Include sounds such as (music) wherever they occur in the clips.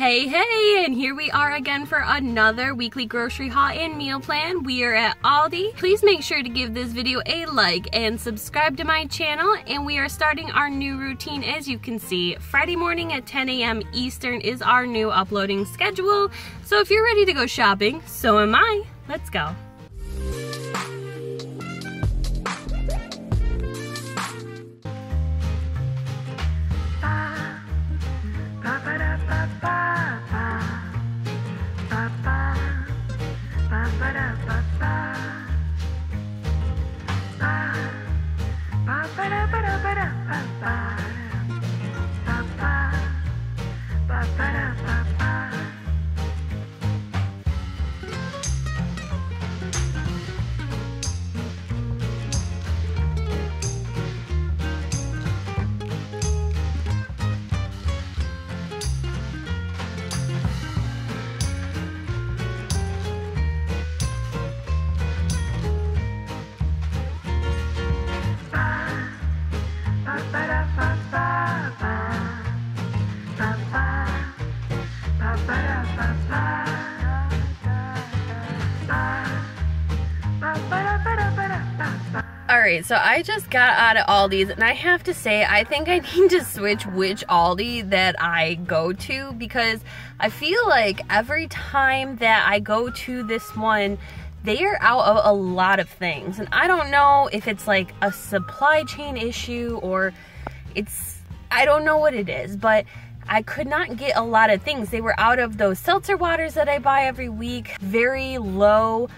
Hey, hey, and here we are again for another weekly grocery haul and meal plan. We are at Aldi. Please make sure to give this video a like and subscribe to my channel. And we are starting our new routine as you can see. Friday morning at 10 a.m. Eastern is our new uploading schedule. So if you're ready to go shopping, so am I. Let's go. Alright, so I just got out of Aldi's and I have to say I think I (laughs) need to switch which Aldi that I go to because I feel like every time that I go to this one they are out of a lot of things. And I don't know if it's like a supply chain issue or it's I don't know what it is but I could not get a lot of things. They were out of those seltzer waters that I buy every week, very low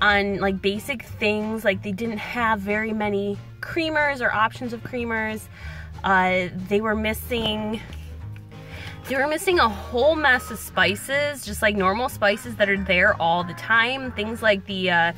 on like basic things like they didn't have very many creamers or options of creamers. Uh, they were missing they were missing a whole mess of spices just like normal spices that are there all the time. Things like the uh,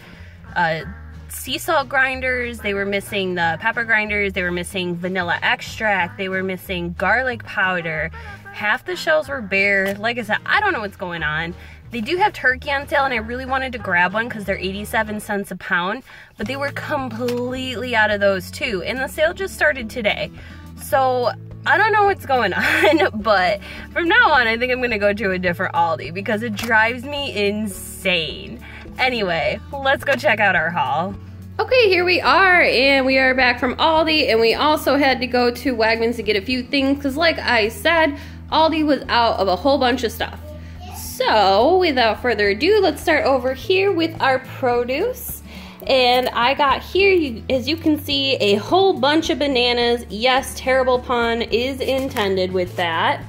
uh, sea salt grinders they were missing the pepper grinders they were missing vanilla extract they were missing garlic powder. Half the shelves were bare. Like i said i don't know what's going on they do have turkey on sale and I really wanted to grab one because they're 87 cents a pound, but they were completely out of those too. And the sale just started today. So I don't know what's going (laughs) on, but from now on, I think I'm gonna go to a different Aldi because it drives me insane. Anyway, let's go check out our haul. Okay, here we are, and we are back from Aldi, and we also had to go to Wegmans to get a few things, because like I said, Aldi was out of a whole bunch of stuff. So without further ado, let's start over here with our produce. And I got here, as you can see, a whole bunch of bananas. Yes, terrible pun is intended with that.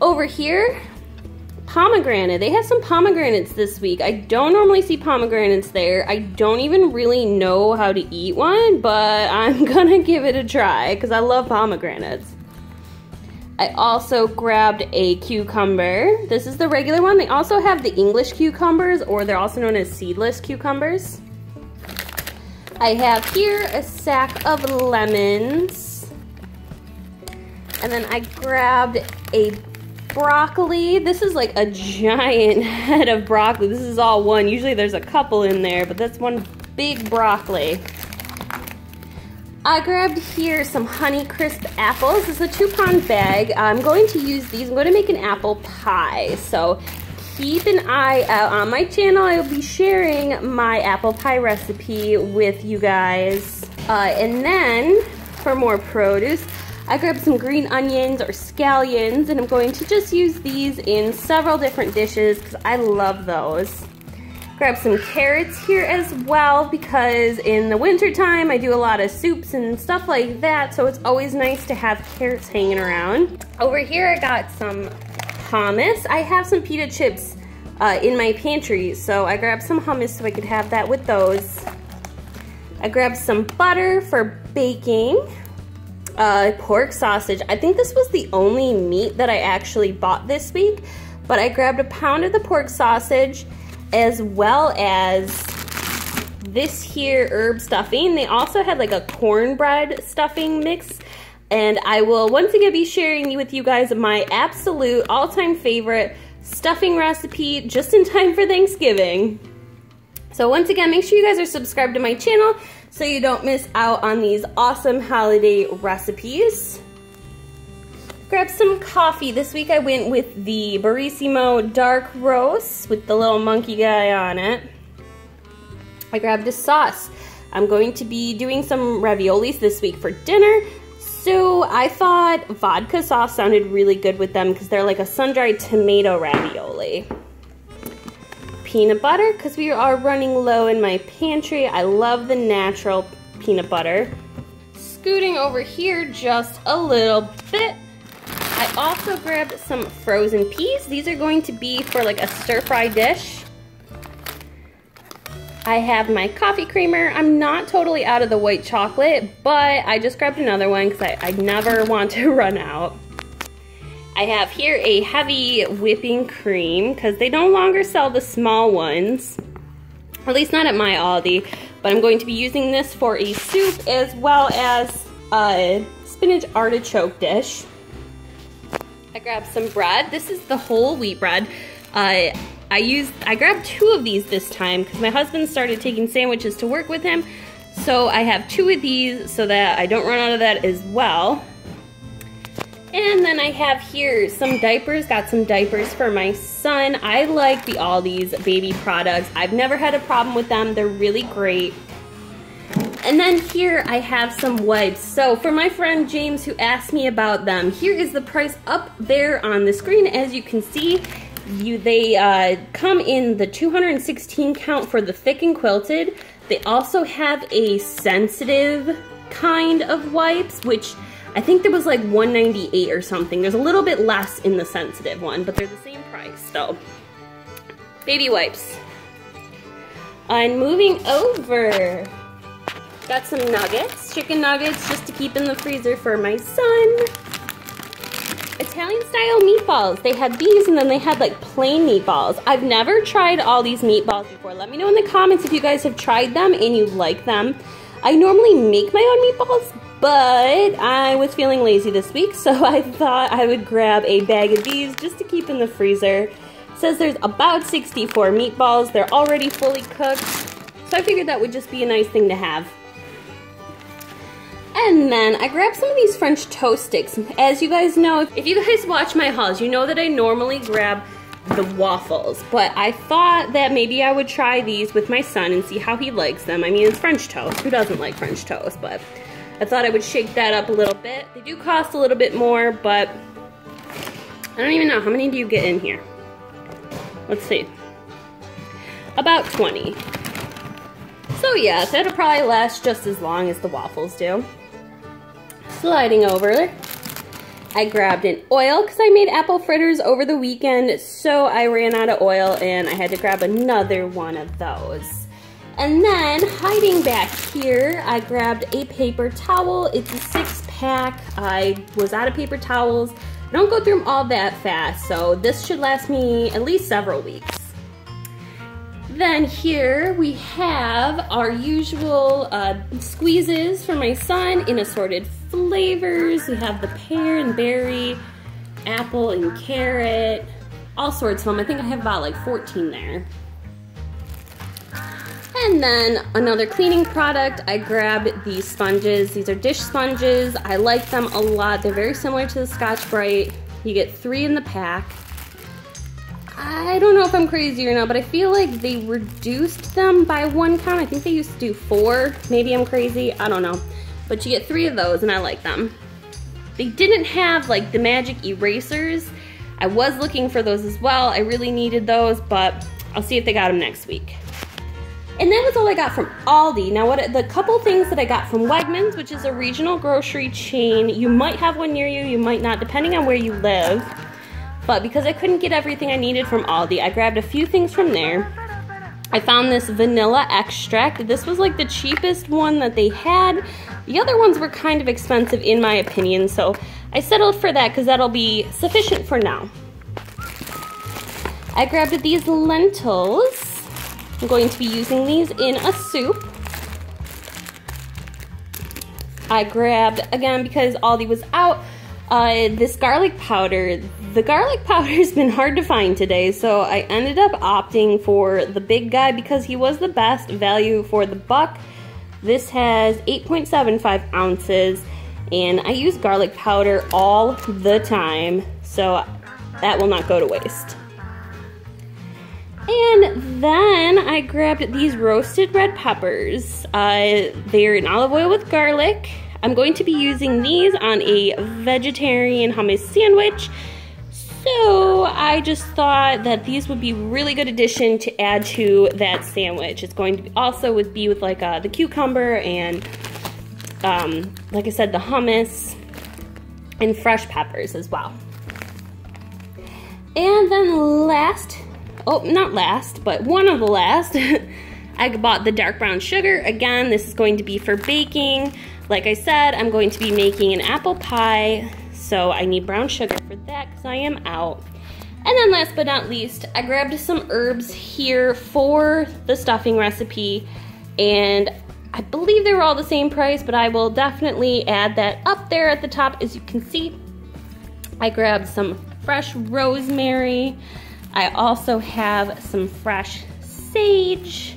Over here, pomegranate. They have some pomegranates this week. I don't normally see pomegranates there. I don't even really know how to eat one, but I'm (laughs) gonna give it a try because I love pomegranates. I also grabbed a cucumber. This is the regular one. They also have the English cucumbers, or they're also known as seedless cucumbers. I have here a sack of lemons. And then I grabbed a broccoli. This is like a giant (laughs) head of broccoli. This is all one. Usually there's a couple in there, but that's one big broccoli. I grabbed here some Honey Crisp apples. This is a two pound bag. I'm going to use these. I'm going to make an apple pie. So keep an eye out on my channel. I will be sharing my apple pie recipe with you guys. Uh, and then for more produce, I grabbed some green onions or scallions and I'm going to just use these in several different dishes because I love those. Grab some carrots here as well because in the winter time I do a lot of soups and stuff like that so it's always nice to have carrots hanging around. Over here I got some hummus. I have some pita chips uh, in my pantry so I grabbed some hummus so I could have that with those. I grabbed some butter for baking. Uh, pork sausage. I think this was the only meat that I actually bought this week, but I grabbed a pound of the pork sausage as well as this here herb stuffing. They also had like a cornbread stuffing mix. And I will once again be sharing with you guys my absolute all-time favorite stuffing recipe just in time for Thanksgiving. So once again, make sure you guys are subscribed to my channel so you don't miss out on these awesome holiday recipes. Grab some coffee. This week I went with the Barissimo Dark Roast with the little monkey guy on it. I grabbed a sauce. I'm going to be doing some raviolis this week for dinner. So I thought vodka sauce sounded really good with them because they're like a sun-dried tomato ravioli. Peanut butter because we are running low in my pantry. I love the natural peanut butter. Scooting over here just a little bit. I also grabbed some frozen peas. These are going to be for like a stir fry dish. I have my coffee creamer. I'm not totally out of the white chocolate, but I just grabbed another one because I, I never want to (laughs) run out. I have here a heavy whipping cream because they no longer sell the small ones, at least not at my Aldi, but I'm going to be using this for a soup as well as a spinach artichoke dish. I grabbed some bread. This is the whole wheat bread. Uh, I used, I grabbed two of these this time because my husband started taking sandwiches to work with him. So I have two of these so that I don't run out of that as well. And then I have here some diapers, got some diapers for my son. I like the Aldi's baby products. I've never had a problem with them. They're really great. And then here I have some wipes. So for my friend James who asked me about them, here is the price up there on the screen. As you can see, you, they uh, come in the 216 count for the thick and quilted. They also have a sensitive kind of wipes, which I think there was like 198 or something. There's a little bit less in the sensitive one, but they're the same price, so. Baby wipes. I'm moving over, got some nuggets, chicken nuggets, just to keep in the freezer for my son. Italian style meatballs. They had these and then they had like plain meatballs. I've never tried all these meatballs before. Let me know in the comments if you guys have tried them and you like them. I normally make my own meatballs, but I was feeling lazy this week, so (laughs) I thought I would grab a bag of these just to keep in the freezer. It says there's about 64 meatballs. They're already fully cooked, so I figured that would just be a nice thing to have. And then I grabbed some of these French toast sticks. As you guys know, if you guys watch my hauls, you know that I normally grab the waffles, but I thought that maybe I would try these with my son and see how he likes them. I mean, it's French toast. Who doesn't like French toast? But I thought I would shake that up a little bit. They do cost a little bit more, but I don't even know. How many do you get in here? Let's see. About 20. So yeah, that'll probably last just as long as the waffles do sliding over, I grabbed an oil because I made apple fritters over the weekend, so I ran out of oil and I had to grab another one of those. And then hiding back here, I grabbed a paper towel. It's a six pack. I was out of paper towels. I don't go through them all that fast, so this should last me at least several weeks. Then here we have our usual uh, squeezes for my son in assorted flavors. We have the pear and berry, apple and carrot, all sorts of them. I think I have about like 14 there. And then another cleaning product, I grabbed these sponges. These are dish sponges. I like them a lot. They're very similar to the Scotch-Brite. You get three in the pack. I don't know if I'm crazy or not, but I feel like they reduced them by one count. I think they used to do four. Maybe I'm crazy, I don't know. But you get three of those and I like them. They didn't have like the magic erasers. I was looking for those as well. I really needed those, but I'll see if they got them next week. And that was all I got from Aldi. Now, what the couple things that I got from Wegmans, which is a regional grocery chain. You might have one near you, you might not, depending on where you live. But because I couldn't get everything I needed from Aldi, I grabbed a few things from there. I found this vanilla extract. This was like the cheapest one that they had. The other ones were kind of expensive in my opinion, so I settled for that because that'll be sufficient for now. I grabbed these lentils. I'm going to be using these in a soup. I grabbed, again, because Aldi was out, uh, this garlic powder. The garlic powder has (laughs) been hard to find today, so I ended up opting for the big guy because he was the best value for the buck. This has 8.75 ounces, And I use garlic powder all the time, so that will not go to waste. And then I grabbed these roasted red peppers. Uh, they're in olive oil with garlic. I'm going to be using these on a vegetarian hummus sandwich. So I just thought that these would be really good addition to add to that sandwich. It's going to also would be with like uh, the cucumber and um, like I said, the hummus and fresh peppers as well. And then last, oh, not last, but one of the last, (laughs) I bought the dark brown sugar. Again, this is going to be for baking. Like I said, I'm going to be making an apple pie, so I need brown sugar for that because I am out. And then last but not least, I grabbed some herbs here for the stuffing recipe, and I believe they were all the same price, but I will definitely add that up there at the top as you can see. I grabbed some fresh rosemary. I also have some fresh sage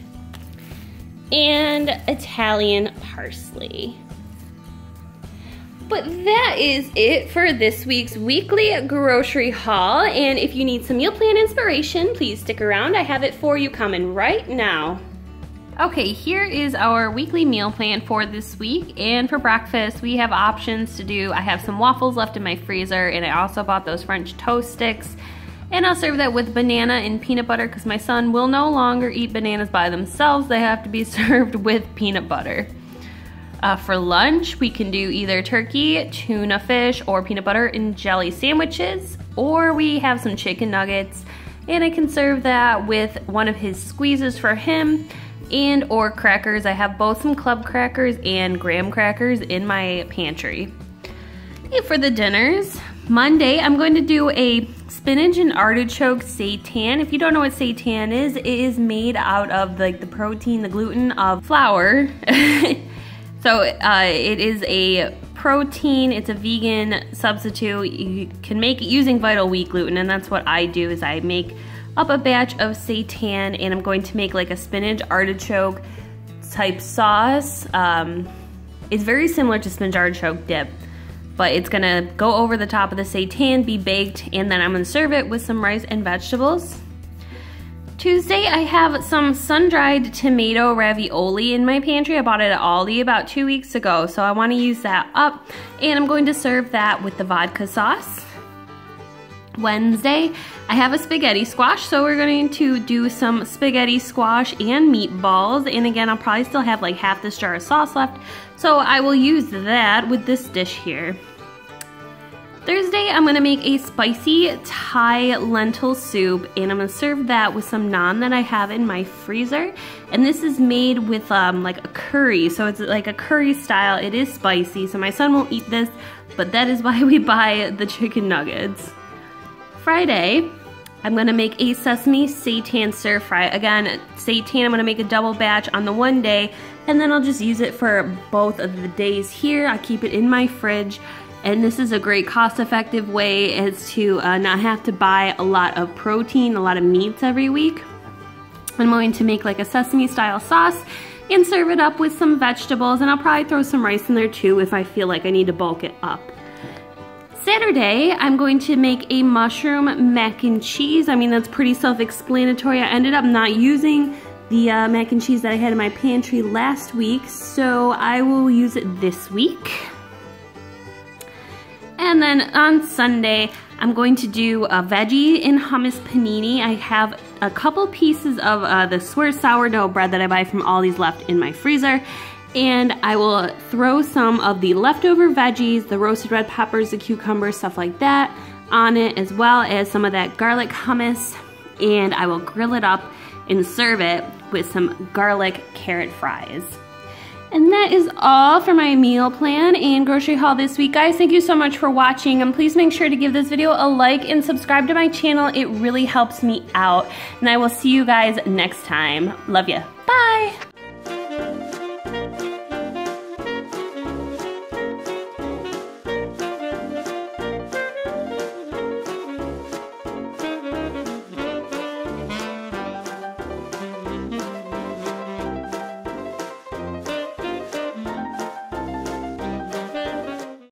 and Italian parsley. But that is it for this week's weekly grocery haul. And if you need some meal plan inspiration, please stick around. I have it for you coming right now. Okay, here is our weekly meal plan for this week. And for breakfast, we have options to do. I have some waffles left in my freezer, and I also bought those French toast sticks. And I'll serve that with banana and peanut butter because my son will no longer eat bananas by themselves. They have to be (laughs) served with peanut butter. Uh, for lunch, we can do either turkey, tuna fish, or peanut butter and jelly sandwiches, or we have some chicken nuggets, and I can serve that with one of his squeezes for him, and or crackers. I have both some club crackers and graham crackers in my pantry. Okay, for the dinners, Monday, I'm going to do a spinach and artichoke seitan. If you don't know what seitan is, it is made out of like the protein, the gluten of flour. (laughs) So uh, it is a protein, it's a vegan substitute. You can make it using Vital Wheat gluten and that's what I do is I make up a batch of seitan and I'm going to make like a spinach artichoke type sauce. Um, it's very similar to spinach artichoke dip, but it's gonna go over the top of the seitan, be baked, and then I'm gonna serve it with some rice and vegetables. Tuesday, I have some sun-dried tomato ravioli in my pantry. I bought it at Aldi about two weeks ago, so I wanna use that up. And I'm going to serve that with the vodka sauce. Wednesday, I have a spaghetti squash, so we're going to do some spaghetti squash and meatballs. And again, I'll probably still have like half this jar of sauce left, so I will use that with this dish here. Thursday, I'm gonna make a spicy Thai lentil soup and I'm gonna serve that with some naan that I have in my freezer. And this is made with um, like a curry, so it's like a curry style. It is spicy, so my son won't eat this, but that is why (laughs) we buy the chicken nuggets. Friday, I'm gonna make a sesame seitan stir fry. Again, seitan, I'm gonna make a double batch on the one day, and then I'll just use it for both of the days here. I keep it in my fridge. And this is a great cost effective way is to uh, not have to buy a lot of protein, a lot of meats every week. I'm going to make like a sesame style sauce and serve it up with some vegetables and I'll probably throw some rice in there too if I feel like I need to bulk it up. Saturday, I'm going to make a mushroom mac and cheese. I mean, that's pretty self-explanatory. I ended up not using the uh, mac and cheese that I had in my pantry last week, so I will use it this week. And then on Sunday, I'm going to do a veggie and hummus panini. I have a couple pieces of uh, the Swear sourdough bread that I buy from Aldi's left in my freezer. And I will throw some of the leftover veggies, the roasted red peppers, the cucumbers, stuff like that on it, as well as some of that garlic hummus. And I will grill it up and serve it with some garlic carrot fries. And that is all for my meal plan and grocery haul this week, guys. Thank you so much for watching, and please make sure to give this video a like and subscribe to my channel. It really helps me out, and I will see you guys next time. Love ya. Bye!